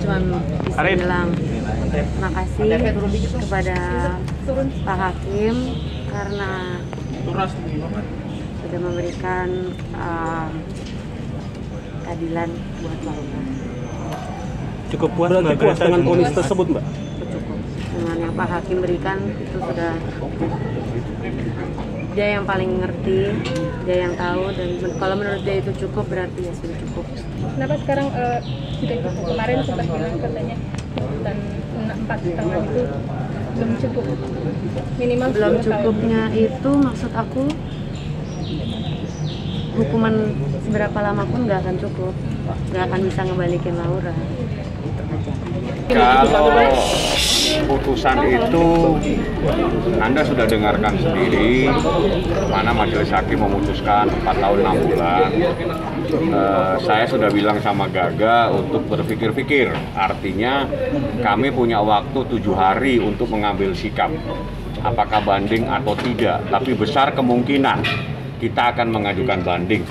cuma bisa Arin. bilang makasih kepada Pak Hakim karena sudah memberikan um, keadilan buat Laura. Cukup puas Berarti puas dengan vonis tersebut, Mbak? cukup dengan yang Pak Hakim berikan itu sudah dia yang paling ngerti dia yang tahu dan men- kalau menurut dia itu cukup berarti ya sudah cukup Kenapa sekarang eh, sudah cukup? Kemarin sempat bilang katanya dan empat setengah itu belum cukup. Minimal belum 10 tahun. cukupnya itu maksud aku hukuman seberapa lama pun nggak akan cukup nggak akan bisa ngebalikin Laura itu aja Kalau putusan itu Anda sudah dengarkan sendiri mana majelis hakim memutuskan 4 tahun 6 bulan. Eh, saya sudah bilang sama Gaga untuk berpikir-pikir. Artinya kami punya waktu tujuh hari untuk mengambil sikap. Apakah banding atau tidak. Tapi besar kemungkinan kita akan mengajukan banding.